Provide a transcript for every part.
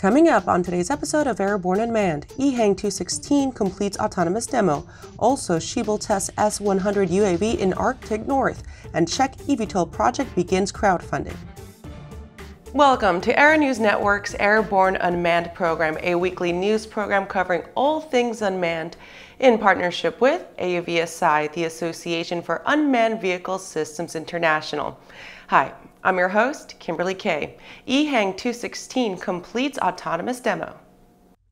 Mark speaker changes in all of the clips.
Speaker 1: Coming up on today's episode of Airborne Unmanned, EHang 216 completes autonomous demo. Also, Schiebel tests S100 UAV in Arctic North, and Czech eVTOL project begins crowdfunding. Welcome to Aero-News Network's Airborne Unmanned program, a weekly news program covering all things unmanned in partnership with AUVSI, the Association for Unmanned Vehicle Systems International. Hi, I'm your host, Kimberly Kay. EHang 216 completes autonomous demo.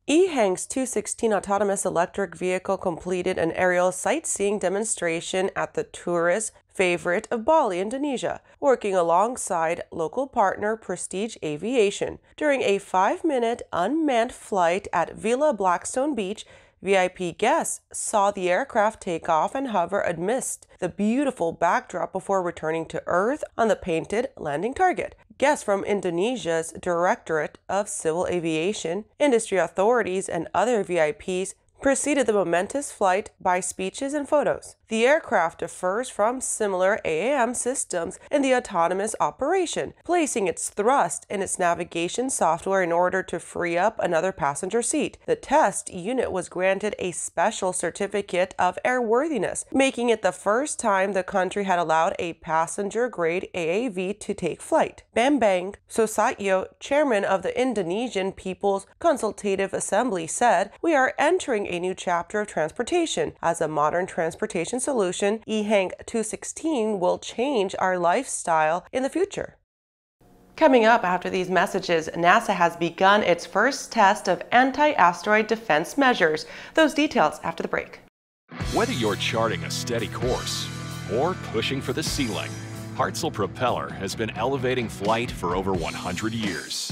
Speaker 1: EHang's 216 autonomous electric vehicle completed an aerial sightseeing demonstration at the tourist favorite of Bali, Indonesia, working alongside local partner Prestige Aviation. During a five minute unmanned flight at Villa Blackstone Beach, VIP guests saw the aircraft take off and hover amidst the beautiful backdrop before returning to Earth on the painted landing target. Guests from Indonesia's Directorate of Civil Aviation, industry authorities, and other VIPs preceded the momentous flight by speeches and photos. The aircraft differs from similar AAM systems in the autonomous operation, placing its thrust in its navigation software in order to free up another passenger seat. The test unit was granted a special certificate of airworthiness, making it the first time the country had allowed a passenger grade AAV to take flight. Bambang Soesatyo, chairman of the Indonesian People's Consultative Assembly, said, We are entering a new chapter of transportation. As a modern transportation solution, eHang 216 will change our lifestyle in the future. Coming up after these messages, NASA has begun its first test of anti asteroid defense measures. Those details after the break.
Speaker 2: Whether you're charting a steady course or pushing for the ceiling, Hartzell Propeller has been elevating flight for over 100 years.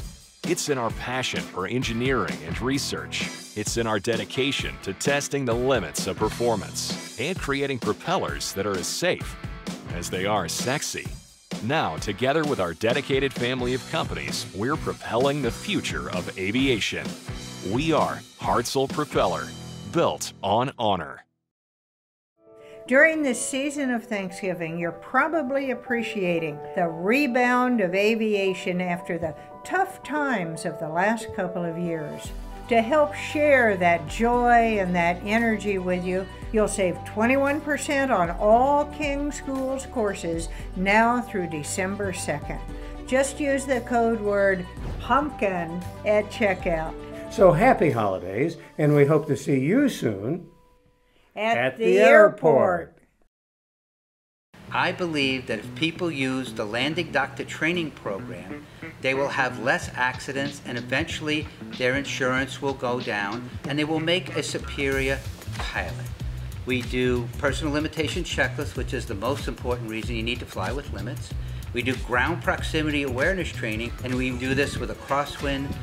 Speaker 2: It's in our passion for engineering and research. It's in our dedication to testing the limits of performance and creating propellers that are as safe as they are sexy. Now, together with our dedicated family of companies, we're propelling the future of aviation. We are Hartzell Propeller, built on honor.
Speaker 3: During this season of Thanksgiving, you're probably appreciating the rebound of aviation after the tough times of the last couple of years. To help share that joy and that energy with you, you'll save 21% on all King Schools courses now through December 2nd. Just use the code word pumpkin at checkout.
Speaker 4: So happy holidays, and we hope to see you soon
Speaker 3: at, at the, the airport. airport.
Speaker 5: I believe that if people use the landing doctor training program, they will have less accidents and eventually their insurance will go down and they will make a superior pilot. We do personal limitation checklists, which is the most important reason you need to fly with limits. We do ground proximity awareness training, and we do this with a crosswind.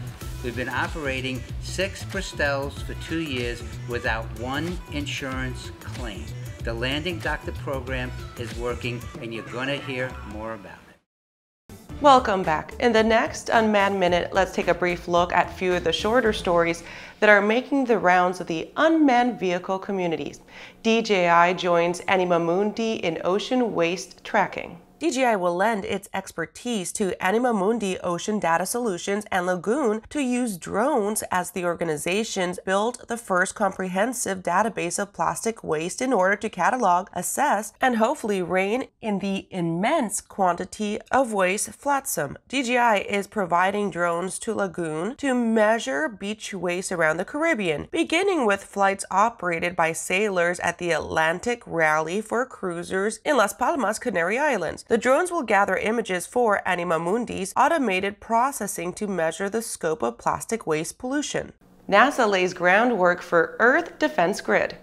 Speaker 5: We've been operating six Bristells for two years without one insurance claim. The Landing Doctor program is working, and you're going to hear more about it.
Speaker 1: Welcome back. In the next Unmanned Minute, let's take a brief look at few of the shorter stories that are making the rounds of the unmanned vehicle communities. DJI joins Anima Mundi in ocean waste tracking. DJI will lend its expertise to Anima Mundi Ocean Data Solutions and Lagoon to use drones as the organizations build the first comprehensive database of plastic waste in order to catalog, assess, and hopefully rein in the immense quantity of waste flotsam. DJI is providing drones to Lagoon to measure beach waste around the Caribbean, beginning with flights operated by sailors at the Atlantic Rally for cruisers in Las Palmas, Canary Islands. The drones will gather images for Anima Mundi's automated processing to measure the scope of plastic waste pollution. NASA lays groundwork for Earth Defense Grid.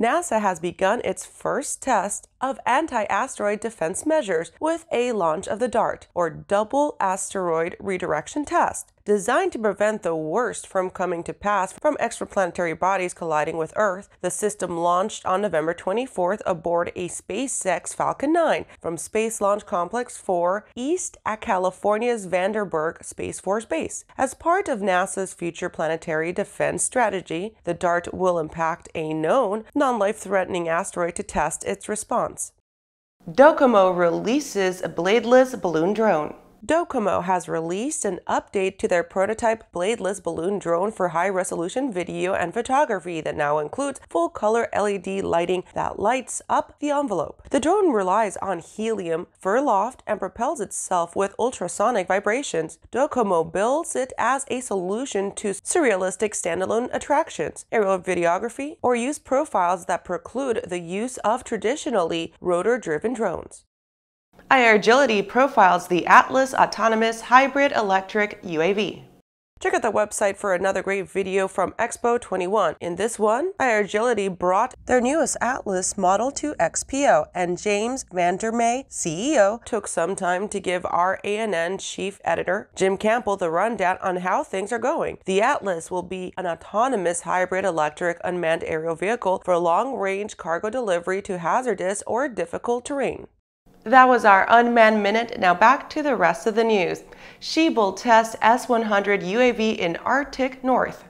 Speaker 1: NASA has begun its first test of anti-asteroid defense measures with a launch of the DART, or Double Asteroid Redirection Test designed to prevent the worst from coming to pass from extraplanetary bodies colliding with Earth. The system launched on November 24th aboard a SpaceX Falcon 9 from Space Launch Complex 4 east at California's Vandenberg Space Force Base. As part of NASA's future planetary defense strategy, the DART will impact a known non-life threatening asteroid to test its response. Docomo releases a bladeless balloon drone. Docomo has released an update to their prototype bladeless balloon drone for high resolution video and photography that now includes full color LED lighting that lights up the envelope. The drone relies on helium, Furloft, and propels itself with ultrasonic vibrations. Docomo builds it as a solution to surrealistic standalone attractions, aerial videography, or use profiles that preclude the use of traditionally rotor driven drones. Aergility profiles the ATLIS Autonomous Hybrid Electric UAV. Check out the website for another great video from Expo 21. In this one, Aergility brought their newest ATLIS model to XPO, and James Vandermeer, CEO, took some time to give our ANN chief editor, Jim Campbell, the rundown on how things are going. The ATLIS will be an autonomous hybrid electric unmanned aerial vehicle for long-range cargo delivery to hazardous or difficult terrain. That was our Unmanned Minute. Now back to the rest of the news. Schiebel tests S-100 UAV in Arctic North.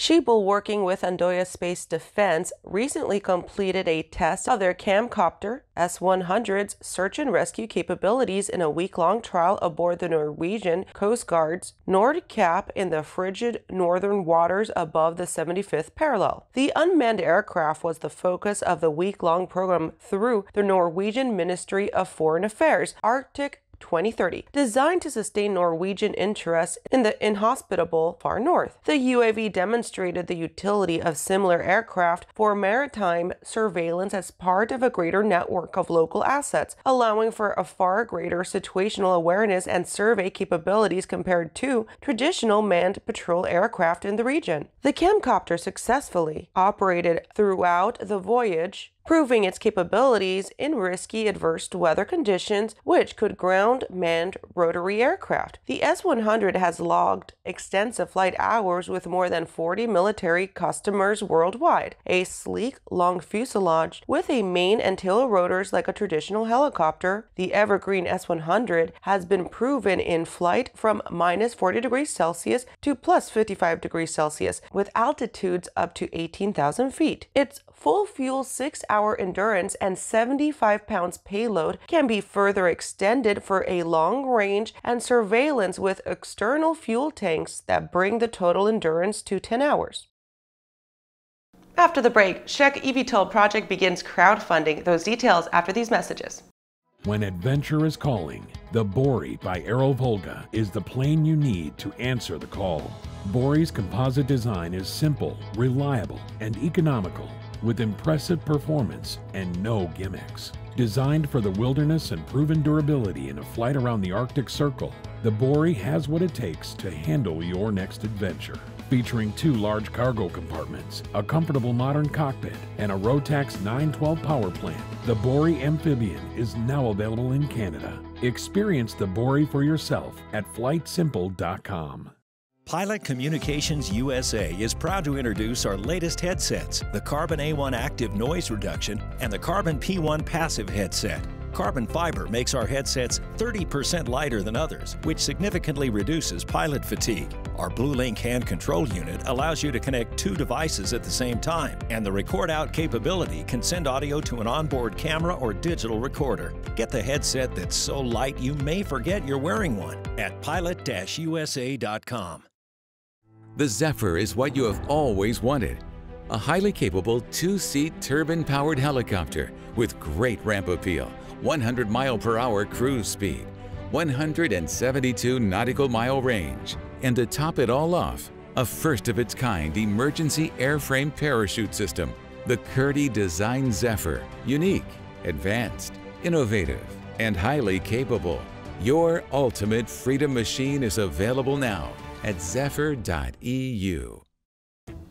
Speaker 1: Schiebel, working with Andøya Space Defense, recently completed a test of their Camcopter S-100's search and rescue capabilities in a week-long trial aboard the Norwegian Coast Guard's Nordkapp in the frigid northern waters above the 75th parallel. The unmanned aircraft was the focus of the week-long program through the Norwegian Ministry of Foreign Affairs Arctic 2030, designed to sustain Norwegian interests in the inhospitable far north. The UAV demonstrated the utility of similar aircraft for maritime surveillance as part of a greater network of local assets, allowing for a far greater situational awareness and survey capabilities compared to traditional manned patrol aircraft in the region. The Camcopter successfully operated throughout the voyage proving its capabilities in risky adverse weather conditions, which could ground manned rotary aircraft. The S-100 has logged extensive flight hours with more than 40 military customers worldwide. A sleek, long fuselage with a main and tail rotors like a traditional helicopter, the Evergreen S-100 has been proven in flight from minus 40 degrees Celsius to plus 55 degrees Celsius with altitudes up to 18,000 feet. Its full fuel 6 hour endurance and 75 pounds payload can be further extended for a long range and surveillance with external fuel tanks that bring the total endurance to 10 hours. After the break, Czech eVTOL project begins crowdfunding. Those details after these messages.
Speaker 6: When adventure is calling, the Borey by Aero Volga is the plane you need to answer the call. Borey's composite design is simple, reliable, and economical with impressive performance and no gimmicks. Designed for the wilderness and proven durability in a flight around the Arctic Circle, the Borey has what it takes to handle your next adventure. Featuring two large cargo compartments, a comfortable modern cockpit, and a Rotax 912 power plant, the Borey Amphibian is now available in Canada. Experience the Borey for yourself at flightsimple.com.
Speaker 7: Pilot Communications USA is proud to introduce our latest headsets, the Carbon A1 Active Noise Reduction and the Carbon P1 Passive Headset. Carbon fiber makes our headsets 30% lighter than others, which significantly reduces pilot fatigue. Our BlueLink hand control unit allows you to connect two devices at the same time, and the record out capability can send audio to an onboard camera or digital recorder. Get the headset that's so light you may forget you're wearing one at pilot-usa.com.
Speaker 8: The Zephyr is what you have always wanted. A highly capable two-seat turbine-powered helicopter with great ramp appeal, 100 mile per hour cruise speed, 172 nautical mile range, and to top it all off, a first-of-its-kind emergency airframe parachute system, the Curdy Design Zephyr. Unique, advanced, innovative, and highly capable. Your ultimate freedom machine is available now at zephyr.eu.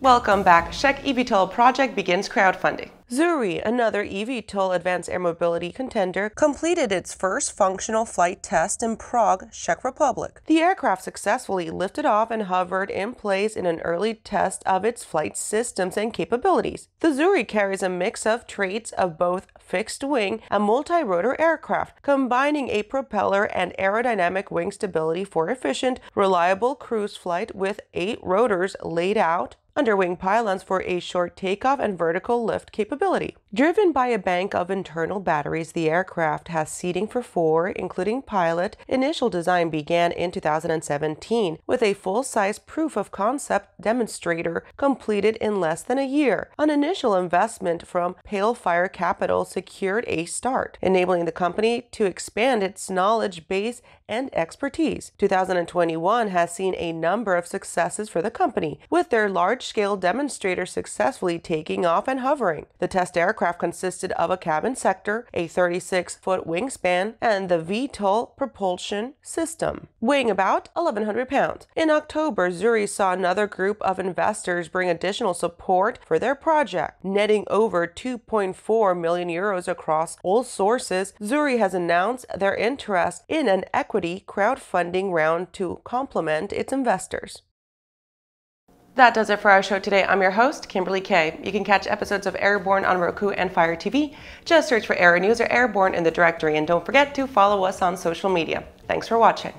Speaker 1: Welcome back. Czech eVTOL project begins crowdfunding. Zuri, another eVTOL advanced air mobility contender, completed its first functional flight test in Prague, Czech Republic. The aircraft successfully lifted off and hovered in place in an early test of its flight systems and capabilities. The Zuri carries a mix of traits of both fixed wing and multi-rotor aircraft, combining a propeller and aerodynamic wing stability for efficient, reliable cruise flight with eight rotors laid out underwing pylons for a short takeoff and vertical lift capability. Driven by a bank of internal batteries, the aircraft has seating for four, including pilot. Initial design began in 2017 with a full-size proof of concept demonstrator completed in less than a year. An initial investment from Pale Fire Capital secured a start, enabling the company to expand its knowledge base and expertise. 2021 has seen a number of successes for the company, with their large-scale demonstrator successfully taking off and hovering. The test aircraft consisted of a cabin sector, a 36-foot wingspan, and the VTOL propulsion system, weighing about 1,100 pounds. In October, Zuri saw another group of investors bring additional support for their project, netting over 2.4 million euros across all sources. Zuri has announced their interest in an equity crowdfunding round to complement its investors. That does it for our show today. I'm your host, Kimberly Kay. You can catch episodes of Airborne on Roku and Fire TV. Just search for Aero-News or Airborne in the directory, and don't forget to follow us on social media. Thanks for watching.